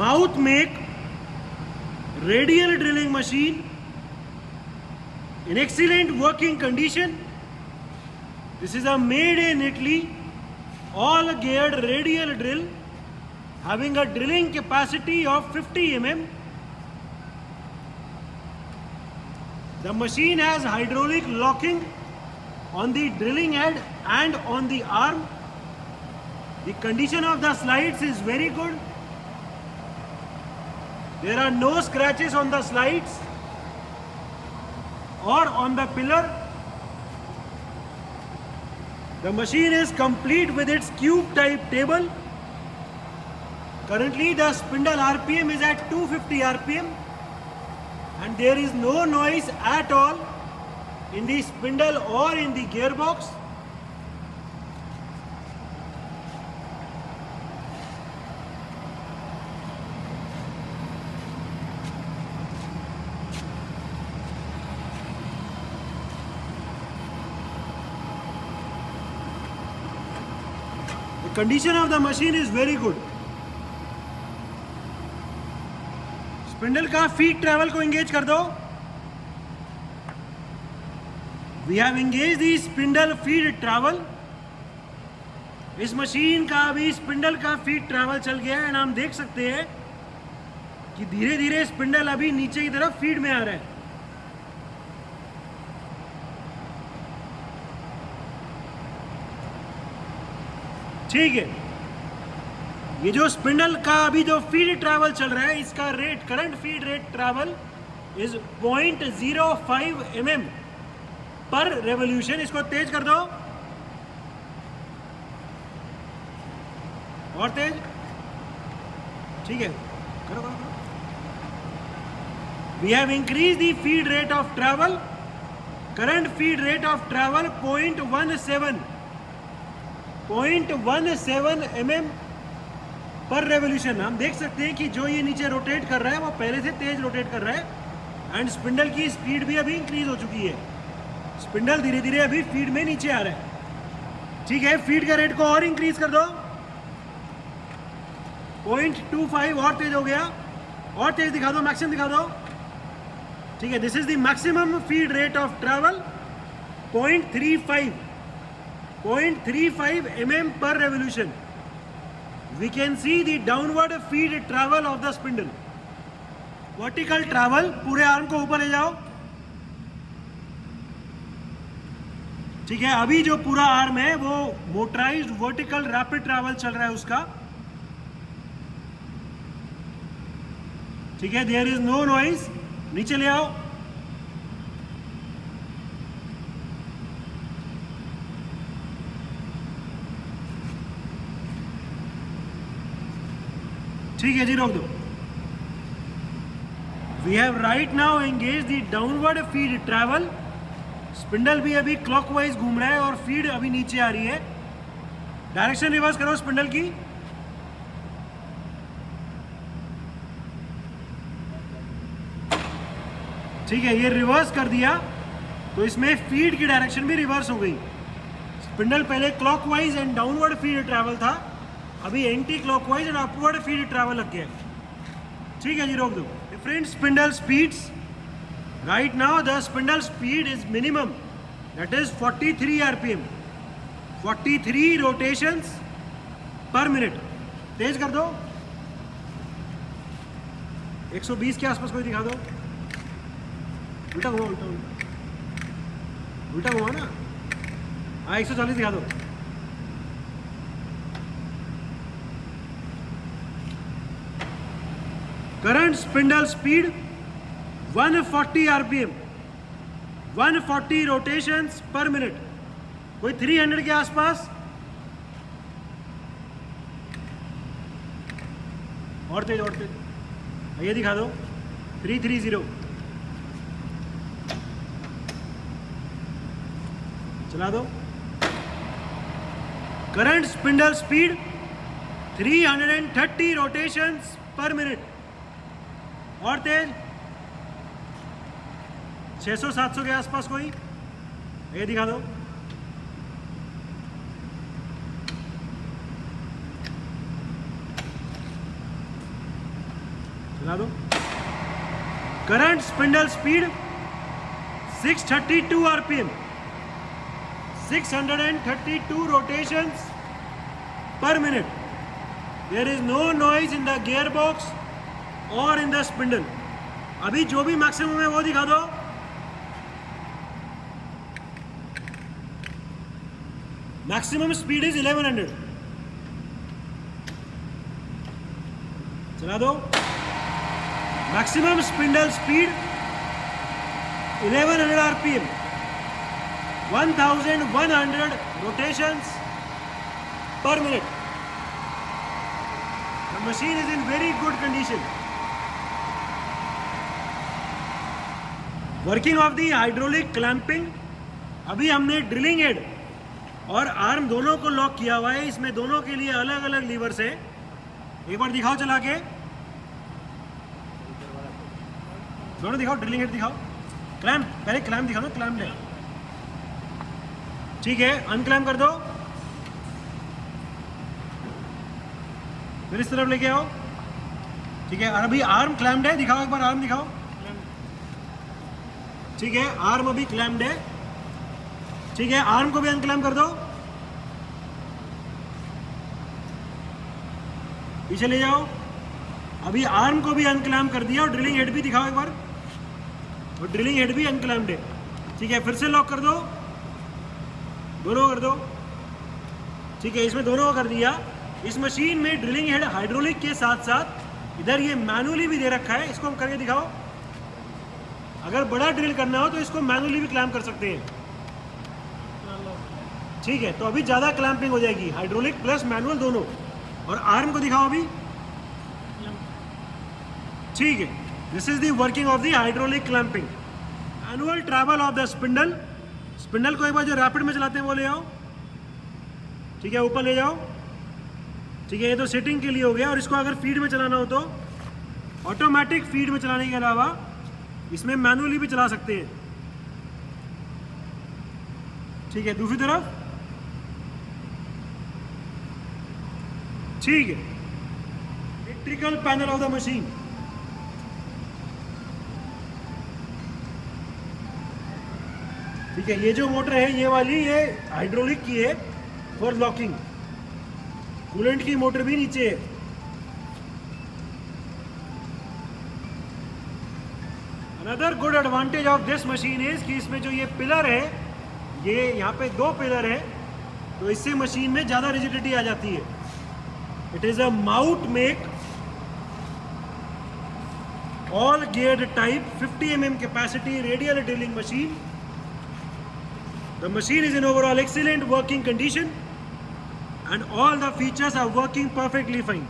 mouth make radial drilling machine in excellent working condition. This is a made in Italy all geared radial drill having a drilling capacity of 50 mm. The machine has hydraulic locking on the drilling head and on the arm. The condition of the slides is very good. There are no scratches on the slides or on the pillar. The machine is complete with its cube type table. Currently the spindle RPM is at 250 RPM and there is no noise at all in the spindle or in the gearbox. Condition of the machine is very good. Spindle का feed travel को engage कर दो we have engage the spindle feed travel इस machine का अभी spindle का feed travel चल गया है एंड हम देख सकते हैं कि धीरे धीरे स्पिंडल अभी नीचे की तरफ़ फ़ीड में आ रहा है। ठीक है। ये जो स्पिंडल का अभी जो फ़ीड ट्रैवल चल रहा है, इसका rate current feed rate travel is point zero five M M per revolution इसको तेज कर दो। और तेज। ठीक है। करो करो we have increase the feed rate of travel current feed rate of travel point one seven point one seven M M per revolution हम देख सकते हैं कि जो ये नीचे रोटेट कर रहा है, वो पहले से तेज रोटेट कर रहा है एंड स्पिंडल की स्पीड भी अभी इंक्रीज हो चुकी है। स्पिंडल धीरे धीरे अभी फ़ीड में नीचे आ रहा है। ठीक है फ़ीड का रेट को और इंक्रीज कर दो। पॉइंट टू फाइव और तेज हो गया। और तेज दिखा दो मैक्सिमम दिखा दो। ठीक है this is the maximum feed rate of travel point three five point three five M M per revolution we can see the downward feed travel of the spindle. Vertical travel पूरे arm को ऊपर ले जाओ। ठीक है, अभी जो पूरा आर्म है, वो मोटराइज्ड वर्टिकल रैपिड ट्रैवल चल रहा है उसका। ठीक है देयर इज़ नो नॉइज़ नीचे ले आओ। ठीक है जी, रोक दो। We have right now engage the downward feed travel spindle भी अभी क्लॉकवाइज घूम रहा है और फ़ीड अभी नीचे आ रही है। डायरेक्शन रिवर्स करो स्पिंडल की। ठीक है, ये रिवर्स कर दिया। तो इसमें फ़ीड की डायरेक्शन भी रिवर्स हो गई। स्पिंडल पहले clockwise and downward feed travel था। अभी anti clockwise and upward feed travel लग गया ठीक है जी, रोक दो। Different spindle speeds right now the spindle speed is minimum that is 43 RPM 43 rotations per minute तेज कर दो। 120 के आसपास कोई दिखा दो। उल्टा हुआ, उल्टा उल्टा उल्टा हुआ ना? हाँ 140 दिखा दो। Current spindle speed 140 RPM 140 rotations per minute. कोई 300 के आसपास? और तेज और तेज। ये दिखा दो। 330 चला दो। Current spindle speed 330 rotations per minute. और तेज 600-700 के आसपास कोई? ये दिखा दो। चला दो। Current spindle speed 632 RPM. 632 rotations per minute. There is no noise in the gear box और इन द स्पिंडल। अभी जो भी मैक्सिमम है वो दिखा दो। मैक्सिमम स्पीड इज़ 1100 चला दो। Maximum spindle speed 1100 hundred RPM one thousand rotations per minute the machine is in very good condition working of the hydraulic clamping अभी हमने ड्रिलिंग हेड और आर्म दोनों को लॉक किया हुआ है। इसमें दोनों के लिए अलग अलग लीवर से एक बार दिखाओ चला के। दोनों दिखाओ ड्रिलिंग हेड दिखाओ। क्लैम्प पहले क्लैम्प दिखाओ ना क्लैम्प ठीक है अनक्लैम्प कर दो। फिर इस तरफ़ लेके आओ। ठीक है अभी आर्म क्लैम्ड है। दिखाओ एक बार आर्म दिखाओ। ठीक है आर्म अभी क्लैम्ड है। ठीक है आर्म को भी अनक्लैम कर दो। पीछे ले जाओ। अभी आर्म को भी अनक्लैम कर दिया और ड्रिलिंग हेड भी दिखाओ एक बार। और ड्रिलिंग हेड भी अनक्लैम्ड है। ठीक है, फिर से लॉक कर दो। दोनों कर दो। ठीक है, इसमें दोनों कर दिया। इस मशीन में ड्रिलिंग हेड हाइड्रोलिक के साथ साथ इधर ये मैनुअली भी दे रखा है, इसको हम करके दिखाओ। अगर बड़ा ड्रिल करना हो तो इसको मैनुअली भी क्लैम्प कर सकते हैं। ठीक है तो अभी ज़्यादा क्लैंपिंग हो जाएगी। हाइड्रोलिक प्लस मैनुअल दोनों। और आर्म को दिखाओ अभी। ठीक है this is the working of the hydraulic clamping manual travel of the spindle spindle को एक बार जो रैपिड में चलाते हैं, वो ले आओ। ठीक है, ऊपर ले जाओ। ठीक है, ये तो सेटिंग के लिए हो गया। और इसको अगर फ़ीड में चलाना हो तो ऑटोमेटिक फ़ीड में चलाने के अलावा इसमें मैनुअली भी चला सकते हैं। ठीक है, दूसरी तरफ़? ठीक है। Electrical panel of the machine ठीक है, ये जो मोटर है, ये वाली, ये हाइड्रोलिक की है फॉर लॉकिंग कूलेंट की मोटर भी नीचे है। Another good advantage of this machine is कि इसमें जो ये पिलर है, ये यहाँ पे दो पिलर है तो इससे मशीन में ज़्यादा रिजिडिटी आ जाती है। It is a mout make all ged type 50 M M capacity radial drilling machine the machine is in overall excellent working condition and all the features are working perfectly fine